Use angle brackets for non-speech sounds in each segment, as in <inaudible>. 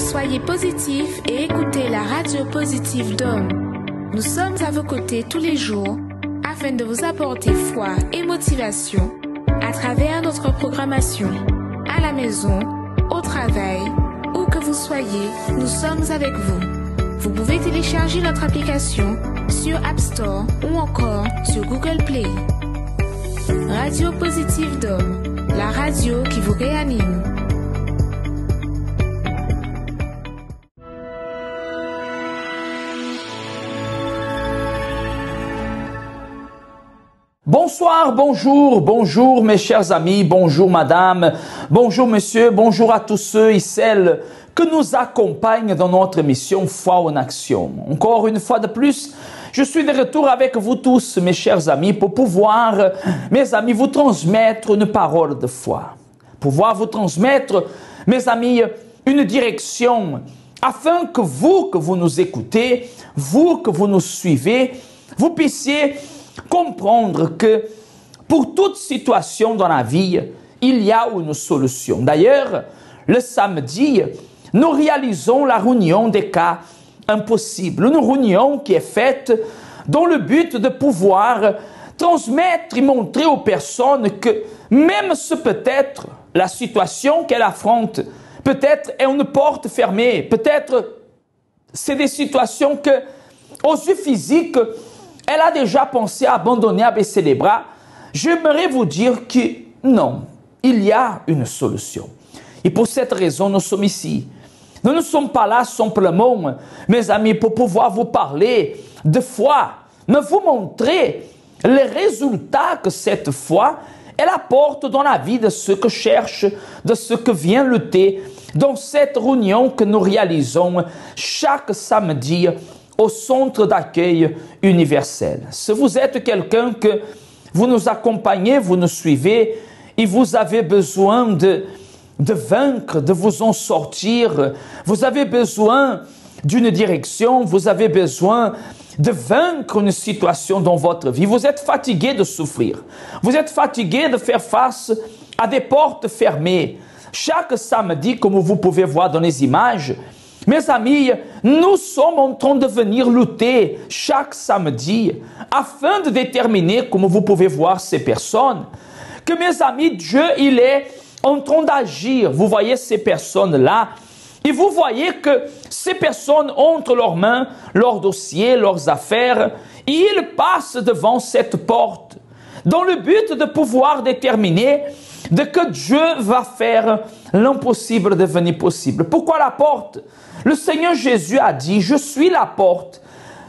Soyez positifs et écoutez la radio positive d'Homme. Nous sommes à vos côtés tous les jours afin de vous apporter foi et motivation à travers notre programmation. À la maison, au travail, où que vous soyez, nous sommes avec vous. Vous pouvez télécharger notre application sur App Store ou encore sur Google Play. Radio Positive d'Homme, la radio qui vous réanime. Bonsoir, bonjour, bonjour mes chers amis, bonjour madame, bonjour monsieur, bonjour à tous ceux et celles que nous accompagnent dans notre mission Foi en Action. Encore une fois de plus, je suis de retour avec vous tous, mes chers amis, pour pouvoir, mes amis, vous transmettre une parole de foi. Pouvoir vous transmettre, mes amis, une direction afin que vous, que vous nous écoutez, vous, que vous nous suivez, vous puissiez comprendre que pour toute situation dans la vie, il y a une solution. D'ailleurs, le samedi, nous réalisons la réunion des cas impossibles, une réunion qui est faite dans le but de pouvoir transmettre et montrer aux personnes que même ce peut-être la situation qu'elle affronte, peut-être est une porte fermée, peut-être c'est des situations que, aux yeux physiques, elle a déjà pensé à abandonner, à baisser les bras, j'aimerais vous dire que non, il y a une solution. Et pour cette raison, nous sommes ici. Nous ne sommes pas là simplement, mes amis, pour pouvoir vous parler de foi, mais vous montrer les résultats que cette foi, elle apporte dans la vie de ceux que cherchent, de ceux que viennent lutter dans cette réunion que nous réalisons chaque samedi au centre d'accueil universel. Si vous êtes quelqu'un que vous nous accompagnez, vous nous suivez et vous avez besoin de, de vaincre, de vous en sortir, vous avez besoin d'une direction, vous avez besoin de vaincre une situation dans votre vie. Vous êtes fatigué de souffrir. Vous êtes fatigué de faire face à des portes fermées. Chaque samedi, comme vous pouvez voir dans les images, mes amis, nous sommes en train de venir lutter chaque samedi afin de déterminer, comme vous pouvez voir ces personnes, que mes amis, Dieu, il est en train d'agir. Vous voyez ces personnes-là, et vous voyez que ces personnes entrent leurs mains, leurs dossiers, leurs affaires, et ils passent devant cette porte dans le but de pouvoir déterminer de que Dieu va faire l'impossible devenir possible. Pourquoi la porte? Le Seigneur Jésus a dit, je suis la porte.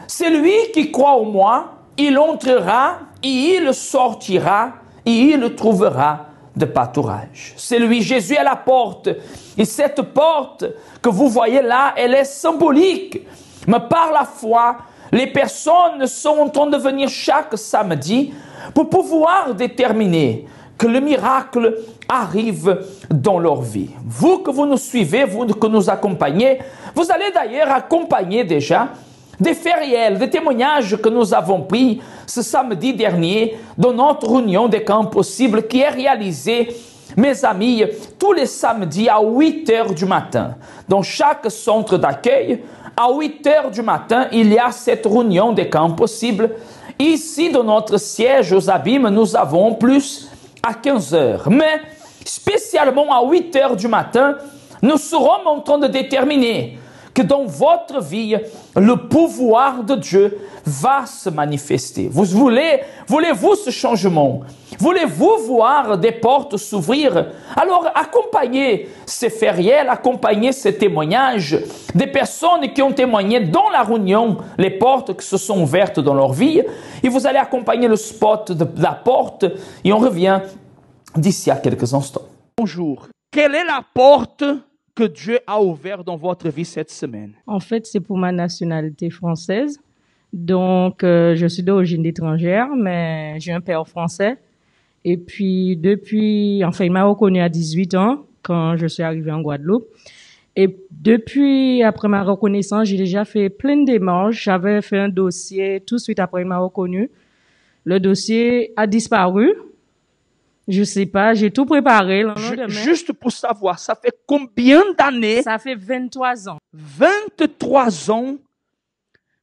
C'est lui qui croit en moi, il entrera et il sortira et il trouvera de pâturage. C'est lui, Jésus est la porte. Et cette porte que vous voyez là, elle est symbolique. Mais par la foi, les personnes sont en train de venir chaque samedi pour pouvoir déterminer que le miracle arrive dans leur vie. Vous que vous nous suivez, vous que nous accompagnez, vous allez d'ailleurs accompagner déjà des faits réels, des témoignages que nous avons pris ce samedi dernier dans notre réunion des camps possibles qui est réalisée, mes amis, tous les samedis à 8 heures du matin. Dans chaque centre d'accueil, à 8 heures du matin, il y a cette réunion des camps possibles. Ici, dans notre siège aux abîmes, nous avons plus à 15 heures. Mais spécialement à 8 heures du matin, nous serons en train de déterminer que dans votre vie, le pouvoir de Dieu va se manifester. Vous voulez, voulez-vous ce changement? Voulez-vous voir des portes s'ouvrir? Alors accompagnez ces faits réels, accompagnez ces témoignages des personnes qui ont témoigné dans la réunion, les portes qui se sont ouvertes dans leur vie, et vous allez accompagner le spot de la porte, et on revient d'ici à quelques instants. Bonjour. Quelle est la porte que Dieu a ouverte dans votre vie cette semaine? En fait, c'est pour ma nationalité française. Donc, euh, je suis d'origine étrangère, mais j'ai un père français. Et puis, depuis, enfin, il m'a reconnu à 18 ans quand je suis arrivée en Guadeloupe. Et depuis, après ma reconnaissance, j'ai déjà fait plein de démarches. J'avais fait un dossier tout de suite après il m'a reconnu. Le dossier a disparu. Je sais pas, j'ai tout préparé. Juste pour savoir, ça fait combien d'années Ça fait 23 ans. 23 ans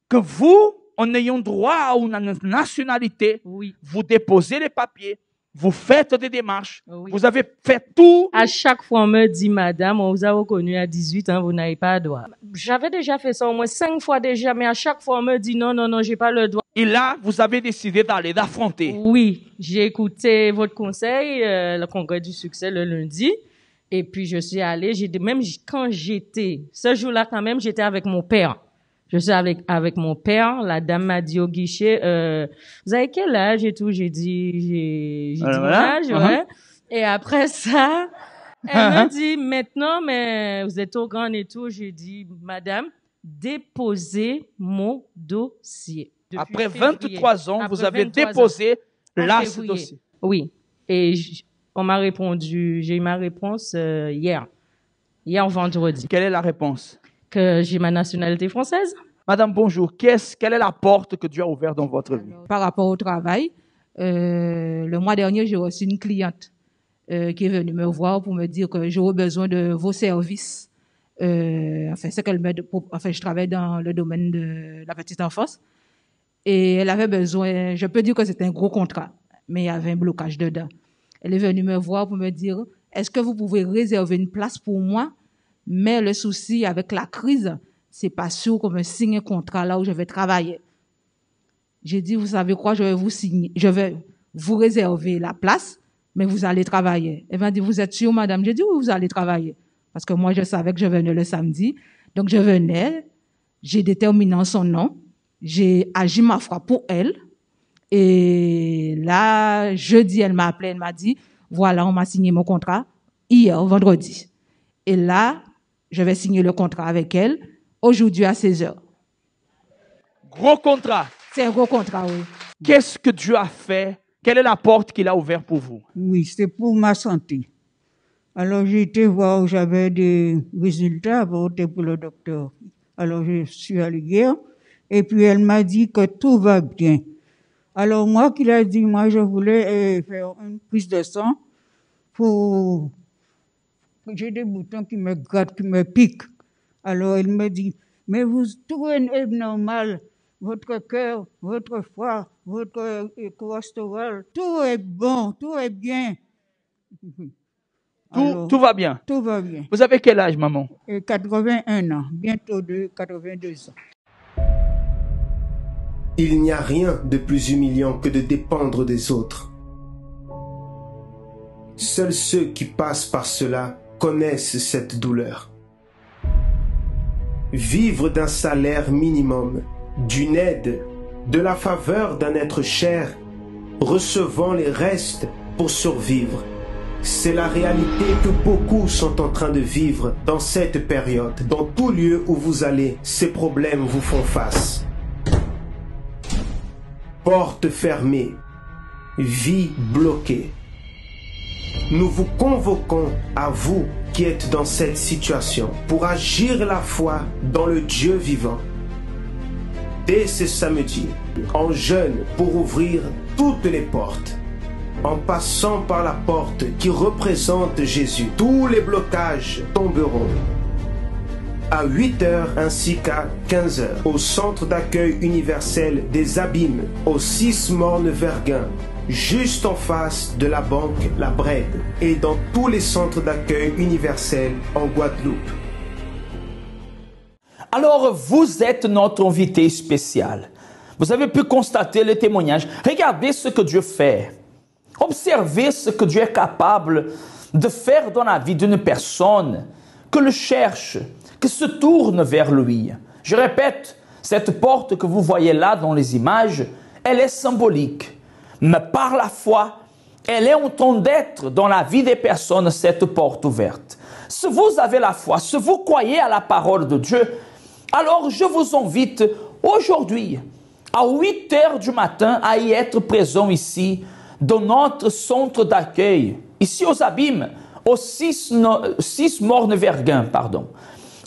que vous, en ayant droit à une nationalité, Oui. vous déposez les papiers, vous faites des démarches, Oui. vous avez fait tout. À chaque fois, on me dit, madame, on vous a reconnu à 18 ans, vous n'avez pas le droit. J'avais déjà fait ça au moins cinq fois déjà, mais à chaque fois, on me dit, non, non, non, j'ai pas le droit. Et là, vous avez décidé d'aller, d'affronter. Oui, j'ai écouté votre conseil, euh, le congrès du succès le lundi. Et puis, je suis allée, j'ai même quand j'étais, ce jour-là, quand même, j'étais avec mon père. Je suis avec, avec mon père. La dame m'a dit au guichet, euh, vous avez quel âge et tout? J'ai dit, j'ai, j'ai dit mon Voilà, âge, uh-huh. ouais. Et après <laughs> ça, elle m'a dit, maintenant, mais vous êtes au grand et tout. J'ai dit, madame, déposez mon dossier. Depuis Après février. 23 ans, Après vous avez 23 ans. déposé là ce février. dossier. Oui. Et on m'a répondu, j'ai eu ma réponse euh, hier. Hier vendredi. Quelle est la réponse? Que j'ai ma nationalité française. Madame, bonjour. Quelle est la porte que Dieu a ouverte dans votre vie? Par rapport au travail, euh, le mois dernier, j'ai reçu une cliente euh, qui est venue me voir pour me dire que j'aurais besoin de vos services. Euh, enfin, c'est qu'elle enfin, je travaille dans le domaine de la petite enfance. Et elle avait besoin, je peux dire que c'était un gros contrat, mais il y avait un blocage dedans. Elle est venue me voir pour me dire, est-ce que vous pouvez réserver une place pour moi? Mais le souci avec la crise, c'est pas sûr qu'on me signe un contrat là où je vais travailler. J'ai dit, vous savez quoi, je vais vous signer, je vais vous réserver la place, mais vous allez travailler. Elle m'a dit, vous êtes sûre, madame? J'ai dit, oui, vous allez travailler. Parce que moi, je savais que je venais le samedi. Donc, je venais, j'ai déterminé son nom, j'ai agi ma foi pour elle. Et là, jeudi, elle m'a appelé, elle m'a dit, voilà, on m'a signé mon contrat hier, vendredi. Et là, je vais signer le contrat avec elle aujourd'hui à 16 heures. Gros contrat. C'est un gros contrat, oui. Qu'est-ce que Dieu a fait? Quelle est la porte qu'il a ouverte pour vous? Oui, c'est pour ma santé. Alors j'ai été voir où j'avais des résultats apportés pour le docteur. Alors je suis allée hier et puis elle m'a dit que tout va bien. Alors moi qui l'a dit, moi je voulais euh, faire une prise de sang pour j'ai des boutons qui me grattent, qui me piquent. Alors elle me dit, mais vous tout est normal, votre cœur, votre foie, votre euh, cholestérol, tout est bon, tout est bien. tout, Alors, tout va bien. tout va bien. Vous avez quel âge, maman? Et 81 ans, bientôt de 82 ans. Il n'y a rien de plus humiliant que de dépendre des autres. Seuls ceux qui passent par cela connaissent cette douleur. Vivre d'un salaire minimum, d'une aide, de la faveur d'un être cher, recevant les restes pour survivre. C'est la réalité que beaucoup sont en train de vivre dans cette période. Dans tout lieu où vous allez, ces problèmes vous font face. Porte fermée, vie bloquée. Nous vous convoquons à vous qui êtes dans cette situation pour agir la foi dans le Dieu vivant. Dès ce samedi, en jeûne pour ouvrir toutes les portes, en passant par la porte qui représente Jésus, tous les blocages tomberont à 8h ainsi qu'à 15h au centre d'accueil universel des Abîmes au 6 Morne Verguin juste en face de la banque La Brède et dans tous les centres d'accueil universels en Guadeloupe. Alors, vous êtes notre invité spécial. Vous avez pu constater le témoignage. Regardez ce que Dieu fait. Observez ce que Dieu est capable de faire dans la vie d'une personne que le cherche, que se tourne vers lui. Je répète, cette porte que vous voyez là dans les images, elle est symbolique. Mais par la foi, elle est en train d'être dans la vie des personnes cette porte ouverte. Si vous avez la foi, si vous croyez à la parole de Dieu, alors je vous invite aujourd'hui à 8 heures du matin à y être présent ici dans notre centre d'accueil, ici aux Abîmes, au 6, no- 6 Morne-Verguin, pardon.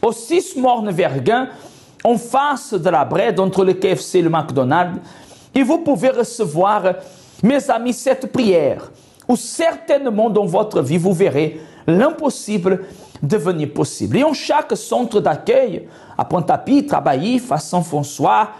Au 6 Morne-Verguin, en face de la brède entre le KFC et le McDonald's, et vous pouvez recevoir, mes amis, cette prière. où certainement dans votre vie, vous verrez l'impossible devenir possible. Et en chaque centre d'accueil, à Pointe-à-Pitre, à Baïf, à Saint-François,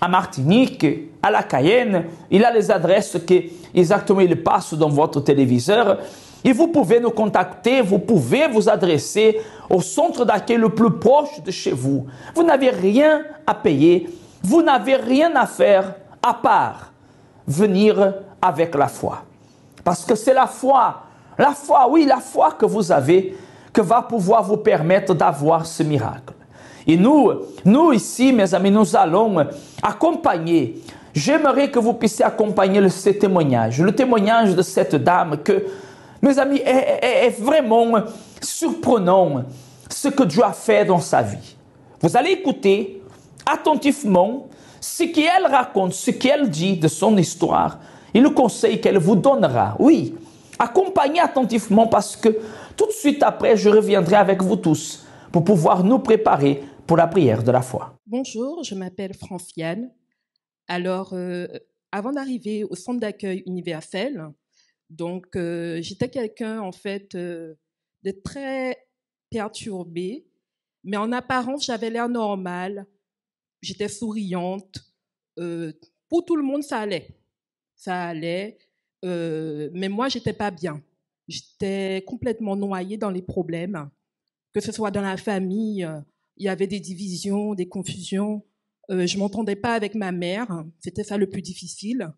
à Martinique, à la Cayenne, il a les adresses que exactement il passe dans votre téléviseur. Et vous pouvez nous contacter, vous pouvez vous adresser au centre d'accueil le plus proche de chez vous. Vous n'avez rien à payer, vous n'avez rien à faire à part venir avec la foi. Parce que c'est la foi, la foi, oui, la foi que vous avez, que va pouvoir vous permettre d'avoir ce miracle. Et nous, nous ici, mes amis, nous allons accompagner. J'aimerais que vous puissiez accompagner ce témoignage, le témoignage de cette dame que, mes amis, est, est vraiment surprenant ce que Dieu a fait dans sa vie. Vous allez écouter attentivement ce qu'elle raconte, ce qu'elle dit de son histoire et le conseil qu'elle vous donnera. Oui, accompagnez attentivement parce que tout de suite après, je reviendrai avec vous tous pour pouvoir nous préparer pour la prière de la foi. Bonjour, je m'appelle Franciane. Alors, euh, avant d'arriver au centre d'accueil universel, donc euh, j'étais quelqu'un en fait euh, de très perturbé, mais en apparence j'avais l'air normal, j'étais souriante. pour tout le monde ça allait, ça allait, mais moi j'étais pas bien. J'étais complètement noyée dans les problèmes, que ce soit dans la famille il y avait des divisions, des confusions. Euh, je m'entendais pas avec ma mère, c'était ça le plus difficile.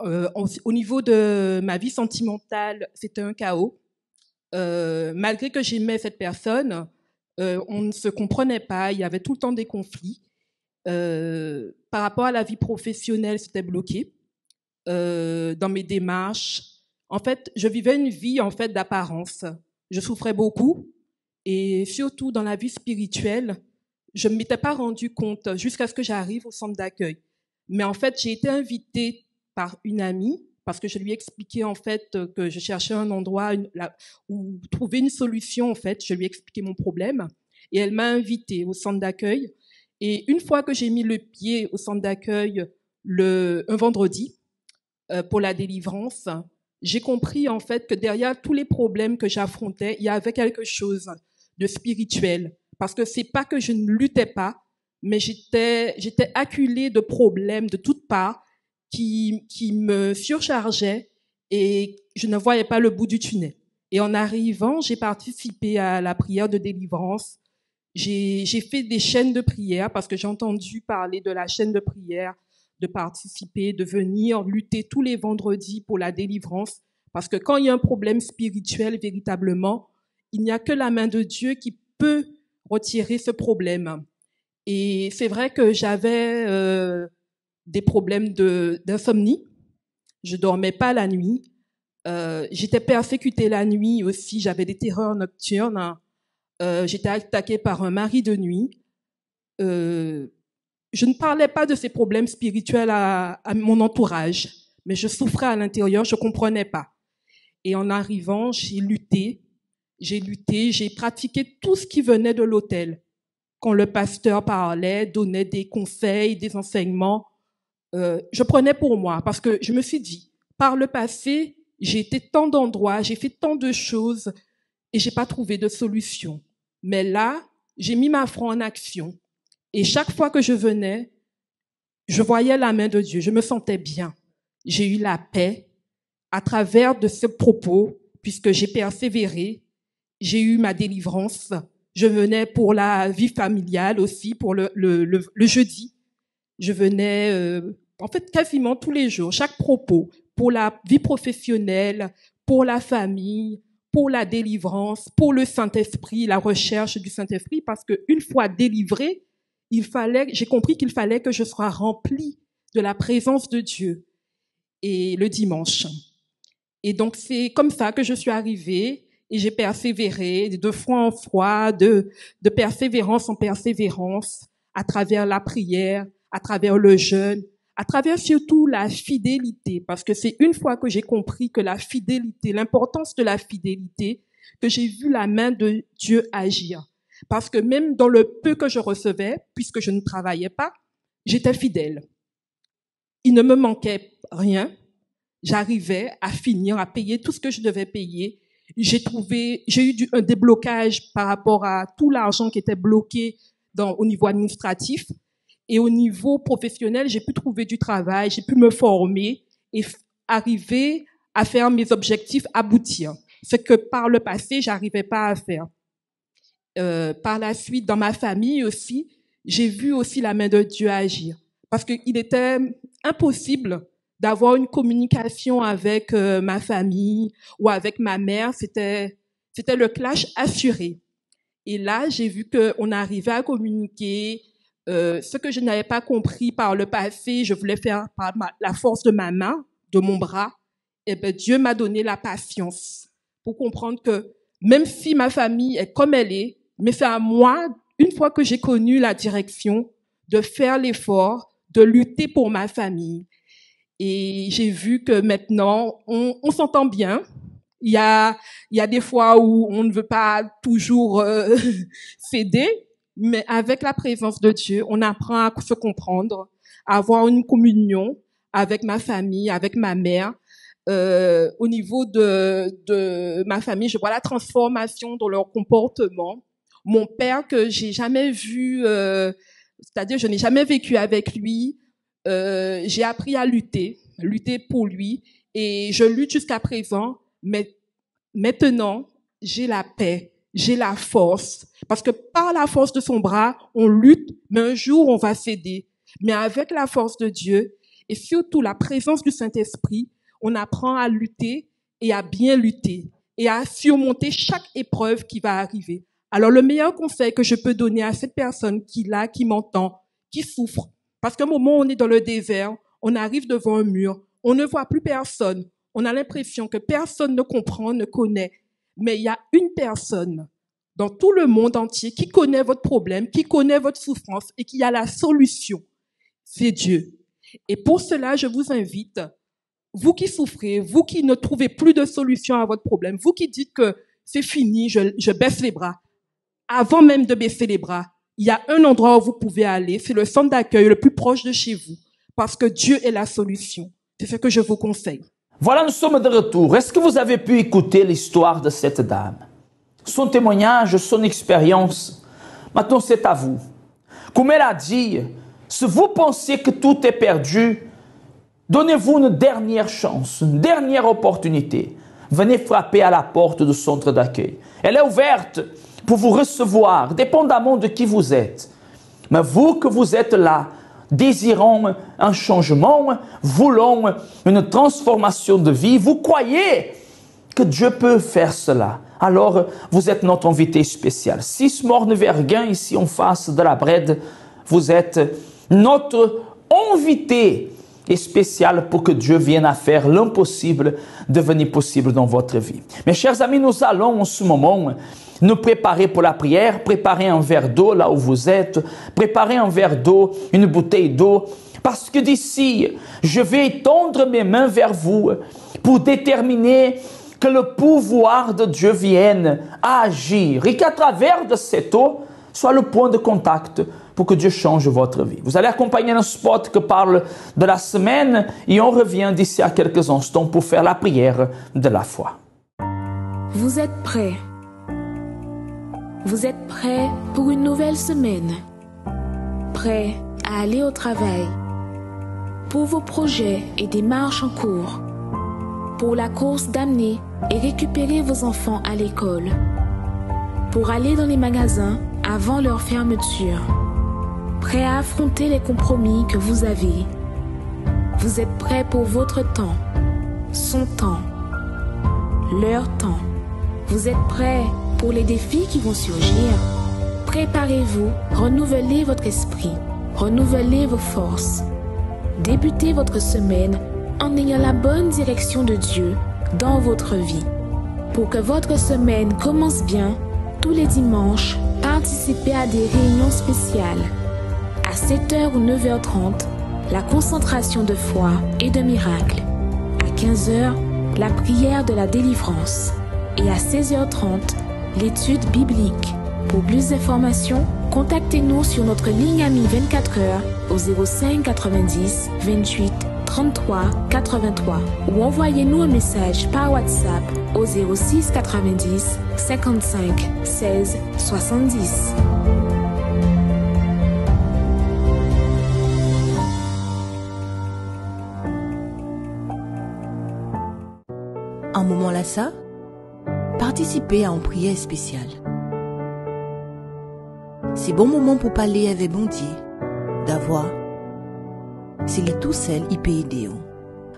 Euh, au niveau de ma vie sentimentale, c'était un chaos. Euh, malgré que j'aimais cette personne, euh, on ne se comprenait pas, il y avait tout le temps des conflits. Euh, par rapport à la vie professionnelle, c'était bloqué. Euh, dans mes démarches, en fait, je vivais une vie en fait d'apparence. Je souffrais beaucoup, et surtout dans la vie spirituelle, je ne m'étais pas rendu compte jusqu'à ce que j'arrive au centre d'accueil. Mais en fait, j'ai été invitée par une amie parce que je lui ai expliqué en fait que je cherchais un endroit où trouver une solution en fait. Je lui ai expliqué mon problème et elle m'a invitée au centre d'accueil. Et une fois que j'ai mis le pied au centre d'accueil le un vendredi euh, pour la délivrance, j'ai compris en fait que derrière tous les problèmes que j'affrontais, il y avait quelque chose de spirituel. Parce que c'est pas que je ne luttais pas, mais j'étais, j'étais acculée de problèmes de toutes parts qui, qui me surchargeaient et je ne voyais pas le bout du tunnel. Et en arrivant, j'ai participé à la prière de délivrance. J'ai, fait des chaînes de prière parce que j'ai entendu parler de la chaîne de prière, de participer, de venir lutter tous les vendredis pour la délivrance. Parce que quand il y a un problème spirituel, véritablement, il n'y a que la main de Dieu qui peut retirer ce problème. Et c'est vrai que j'avais euh, des problèmes d'insomnie. Je dormais pas la nuit. Euh, j'étais persécutée la nuit aussi. J'avais des terreurs nocturnes. Euh, j'étais attaquée par un mari de nuit. Euh, je ne parlais pas de ces problèmes spirituels à, mon entourage, mais je souffrais à l'intérieur. Je comprenais pas. Et en arrivant, j'ai lutté j'ai lutté, j'ai pratiqué tout ce qui venait de l'hôtel. Quand le pasteur parlait, donnait des conseils, des enseignements, euh, je prenais pour moi parce que je me suis dit, par le passé, j'ai été tant d'endroits, j'ai fait tant de choses et j'ai pas trouvé de solution. Mais là, j'ai mis ma foi en action. Et chaque fois que je venais, je voyais la main de Dieu, je me sentais bien. J'ai eu la paix à travers de ce propos, puisque j'ai persévéré, j'ai eu ma délivrance. Je venais pour la vie familiale aussi, pour le, le, le, jeudi. Je venais, euh, en fait, quasiment tous les jours, chaque propos, pour la vie professionnelle, pour la famille, pour la délivrance, pour le Saint-Esprit, la recherche du Saint-Esprit, parce que une fois délivré, il fallait, j'ai compris qu'il fallait que je sois rempli de la présence de Dieu. Et le dimanche. Et donc c'est comme ça que je suis arrivée et j'ai persévéré de foi en foi, de, de persévérance en persévérance, à travers la prière, à travers le jeûne, à travers surtout la fidélité, parce que c'est une fois que j'ai compris que la fidélité, l'importance de la fidélité, que j'ai vu la main de Dieu agir. Parce que même dans le peu que je recevais, puisque je ne travaillais pas, j'étais fidèle. Il ne me manquait rien, j'arrivais à finir, à payer tout ce que je devais payer. J'ai trouvé, j'ai eu un déblocage par rapport à tout l'argent qui était bloqué au niveau administratif. Et au niveau professionnel, j'ai pu trouver du travail, j'ai pu me former et arriver à faire mes objectifs aboutir. Ce que par le passé, j'arrivais pas à faire. Euh, par la suite, dans ma famille aussi, j'ai vu aussi la main de Dieu agir. Parce qu'il était impossible d'avoir une communication avec euh, ma famille ou avec ma mère. C'était, c'était le clash assuré. Et là, j'ai vu qu'on arrivait à communiquer. Euh, ce que je n'avais pas compris par le passé, je voulais faire par la force de ma main, de mon bras. Et ben Dieu m'a donné la patience pour comprendre que même si ma famille est comme elle est, mais c'est à moi, une fois que j'ai connu la direction, de faire l'effort, de lutter pour ma famille. Et j'ai vu que maintenant, on, on s'entend bien. Il y a, il y a des fois où on ne veut pas toujours euh, <laughs> céder, mais avec la présence de Dieu, on apprend à se comprendre, à avoir une communion avec ma famille, avec ma mère. Euh, au niveau de, de ma famille, je vois la transformation dans leur comportement. Mon père que j'ai jamais vu, euh, c'est-à-dire je n'ai jamais vécu avec lui, euh, j'ai appris à lutter, lutter pour lui, et je lutte jusqu'à présent. Mais maintenant, j'ai la paix, j'ai la force, parce que par la force de son bras, on lutte, mais un jour on va céder. Mais avec la force de Dieu et surtout la présence du Saint-Esprit, on apprend à lutter et à bien lutter et à surmonter chaque épreuve qui va arriver. Alors le meilleur conseil que je peux donner à cette personne qui là, qui m'entend, qui souffre, parce qu'à un moment on est dans le désert, on arrive devant un mur, on ne voit plus personne, on a l'impression que personne ne comprend, ne connaît, mais il y a une personne dans tout le monde entier qui connaît votre problème, qui connaît votre souffrance et qui a la solution. C'est Dieu. Et pour cela, je vous invite vous qui souffrez, vous qui ne trouvez plus de solution à votre problème, vous qui dites que c'est fini, je, baisse les bras, avant même de baisser les bras, il y a un endroit où vous pouvez aller, c'est le centre d'accueil le plus proche de chez vous, parce que Dieu est la solution. C'est ce que je vous conseille. Voilà, nous sommes de retour. Est-ce que vous avez pu écouter l'histoire de cette dame? Son témoignage, son expérience. Maintenant, c'est à vous. Comme elle a dit, si vous pensez que tout est perdu, Donnez-vous une dernière chance, une dernière opportunité. Venez frapper à la porte du centre d'accueil. Elle est ouverte pour vous recevoir, dépendamment de qui vous êtes. Mais vous que vous êtes là, désirant un changement, voulant une transformation de vie, vous croyez que Dieu peut faire cela? Alors, vous êtes notre invité spécial. Six mornes verguin ici en face de la brède, vous êtes notre invité spécial pour que Dieu vienne à faire l'impossible devenir possible dans votre vie. Mes chers amis, nous allons en ce moment nous préparer pour la prière, préparer un verre d'eau là où vous êtes, préparer un verre d'eau, une bouteille d'eau, parce que d'ici, je vais étendre mes mains vers vous pour déterminer que le pouvoir de Dieu vienne à agir et qu'à travers de cette eau soit le point de contact pour que Dieu change votre vie. Vous allez accompagner un spot qui parle de la semaine et on revient d'ici à quelques instants pour faire la prière de la foi. Vous êtes prêts? Vous êtes prêts pour une nouvelle semaine? Prêts à aller au travail? Pour vos projets et démarches en cours? Pour la course d'amener et récupérer vos enfants à l'école? Pour aller dans les magasins avant leur fermeture? Prêt à affronter les compromis que vous avez? Vous êtes prêt pour votre temps, son temps, leur temps? Vous êtes prêt pour les défis qui vont surgir. Préparez-vous, renouvelez votre esprit, renouvelez vos forces. Débutez votre semaine en ayant la bonne direction de Dieu dans votre vie. Pour que votre semaine commence bien, tous les dimanches, participez à des réunions spéciales à 7h ou 9h30, la concentration de foi et de miracle. À 15h, la prière de la délivrance. Et à 16h30, l'étude biblique. Pour plus d'informations, contactez-nous sur notre ligne amie 24h au 05 90 28 33 83 ou envoyez-nous un message par WhatsApp au 06 90 55 16 70. Un moment là ça, participez à une prière spéciale. C'est bon moment pour parler avec bon Dieu, d'avoir. C'est les tout seul il peut aider.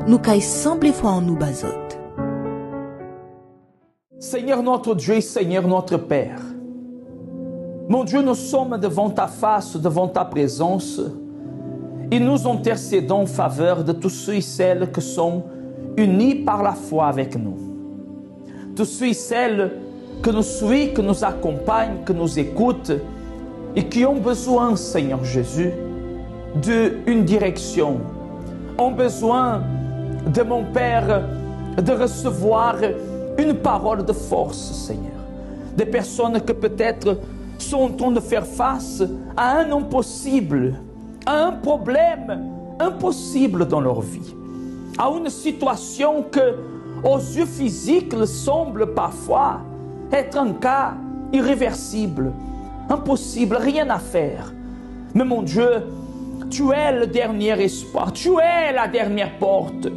Nous caille semble fois en nous bazote. Seigneur notre Dieu Seigneur notre Père, mon Dieu, nous sommes devant ta face, devant ta présence, et nous intercédons en faveur de tous ceux et celles qui sont unis par la foi avec nous. Tous ceux et celles que nous suivent, que nous accompagnent, que nous écoutent, et qui ont besoin, Seigneur Jésus, d'une direction, ont besoin de mon Père de recevoir une parole de force, Seigneur. Des personnes que peut-être sont en train de faire face à un impossible, à un problème impossible dans leur vie, à une situation que, aux yeux physiques, semble parfois être un cas irréversible, impossible, rien à faire. Mais mon Dieu, tu es le dernier espoir, tu es la dernière porte,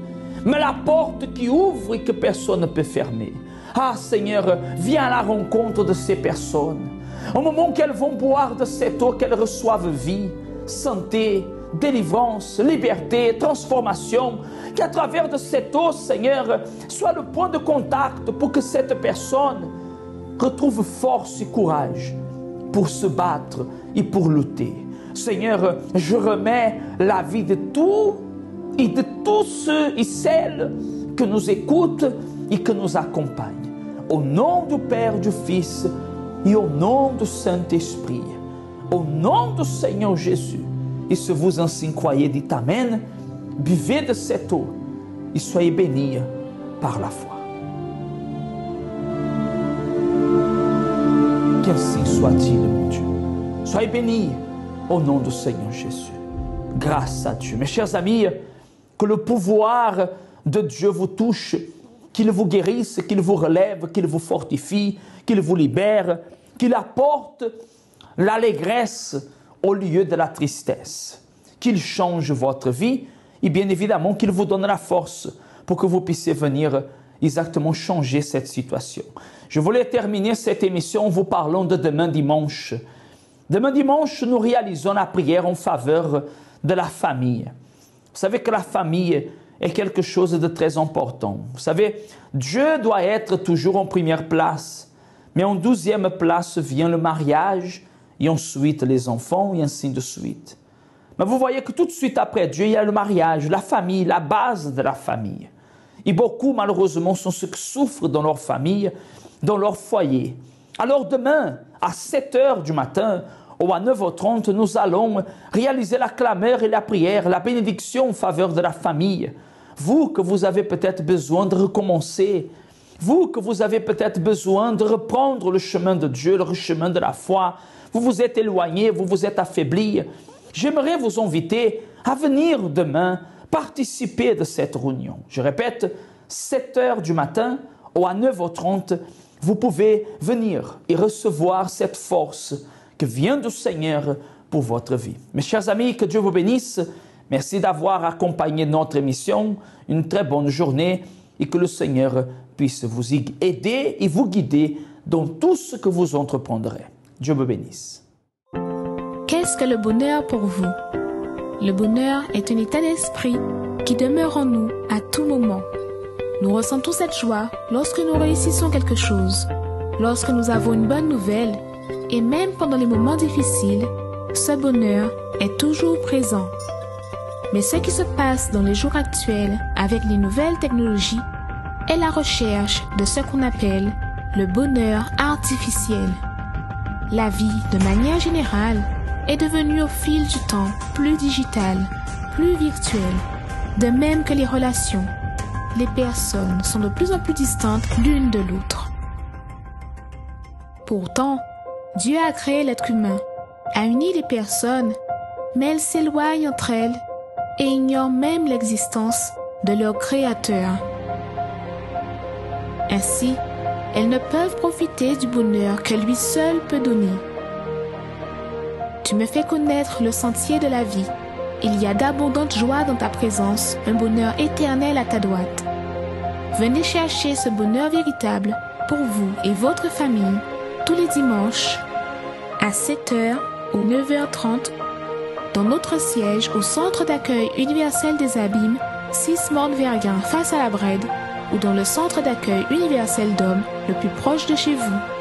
mais la porte qui ouvre et que personne ne peut fermer. Ah Seigneur, viens à la rencontre de ces personnes. Au moment qu'elles vont boire de cette eau, qu'elles reçoivent vie, santé, délivrance, liberté, transformation, qu'à travers de cette eau, Seigneur, soit le point de contact pour que cette personne retrouve force et courage pour se battre et pour lutter. Seigneur, je remets la vie de tous et de tous ceux et celles que nous écoutent et que nous accompagnent. Au nom du Père, du Fils et au nom du Saint-Esprit. Au nom du Seigneur Jésus. Et si vous ainsi croyez, dites Amen, buvez de cette eau et soyez bénis par la foi. Qu'ainsi soit-il, mon Dieu? Soyez bénis au nom du Seigneur Jésus. Grâce à Dieu. Mes chers amis, que le pouvoir de Dieu vous touche, qu'il vous guérisse, qu'il vous relève, qu'il vous fortifie, qu'il vous libère, qu'il apporte l'allégresse au lieu de la tristesse, qu'il change votre vie et bien évidemment qu'il vous donne la force pour que vous puissiez venir exactement changer cette situation. Je voulais terminer cette émission en vous parlant de demain dimanche. Demain dimanche, nous réalisons la prière en faveur de la famille. Vous savez que la famille est quelque chose de très important. Vous savez, Dieu doit être toujours en première place, mais en douzième place vient le mariage et ensuite les enfants et ainsi de suite. Mais vous voyez que tout de suite après Dieu, il y a le mariage, la famille, la base de la famille. Et beaucoup, malheureusement, sont ceux qui souffrent dans leur famille, dans leur foyer. Alors demain, à 7 heures du matin, ou à 9h30, nous allons réaliser la clameur et la prière, la bénédiction en faveur de la famille. Vous que vous avez peut-être besoin de recommencer, vous que vous avez peut-être besoin de reprendre le chemin de Dieu, le chemin de la foi, vous vous êtes éloigné, vous vous êtes affaibli, j'aimerais vous inviter à venir demain participer de cette réunion. Je répète, 7 heures du matin ou à 9h30, vous pouvez venir et recevoir cette force que vient du Seigneur pour votre vie. Mes chers amis, que Dieu vous bénisse. Merci d'avoir accompagné notre émission. Une très bonne journée et que le Seigneur puisse vous aider et vous guider dans tout ce que vous entreprendrez. Dieu vous bénisse. Qu'est-ce que le bonheur pour vous? Le bonheur est un état d'esprit qui demeure en nous à tout moment. Nous ressentons cette joie lorsque nous réussissons quelque chose, lorsque nous avons une bonne nouvelle et même pendant les moments difficiles, ce bonheur est toujours présent. Mais ce qui se passe dans les jours actuels avec les nouvelles technologies est la recherche de ce qu'on appelle le bonheur artificiel. La vie, de manière générale, est devenue au fil du temps plus digitale, plus virtuelle, de même que les relations. Les personnes sont de plus en plus distantes l'une de l'autre. Pourtant, Dieu a créé l'être humain, a uni les personnes, mais elles s'éloignent entre elles et ignorent même l'existence de leur Créateur. Ainsi, elles ne peuvent profiter du bonheur que lui seul peut donner. Tu me fais connaître le sentier de la vie. Il y a d'abondantes joies dans ta présence, un bonheur éternel à ta droite. Venez chercher ce bonheur véritable pour vous et votre famille tous les dimanches à 7h ou 9h30 dans notre siège au Centre d'accueil universel des Abîmes, 6 Morne Verguin face à la Brède ou dans le Centre d'accueil universel d'hommes le plus proche de chez vous.